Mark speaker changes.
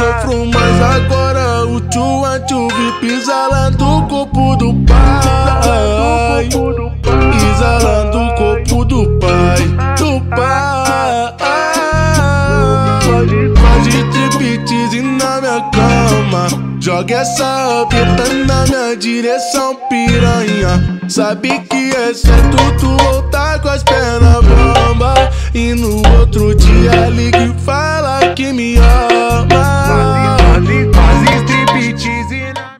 Speaker 1: sofro, mas agora o tio a tio pisa lá corpo do pai. Exalando o corpo do pai, do pai. Faz e na minha cama. Joga essa pita na minha direção, piranha. Sabe que é certo tu voltar com as pernas bamba. E no outro dia liga e fala.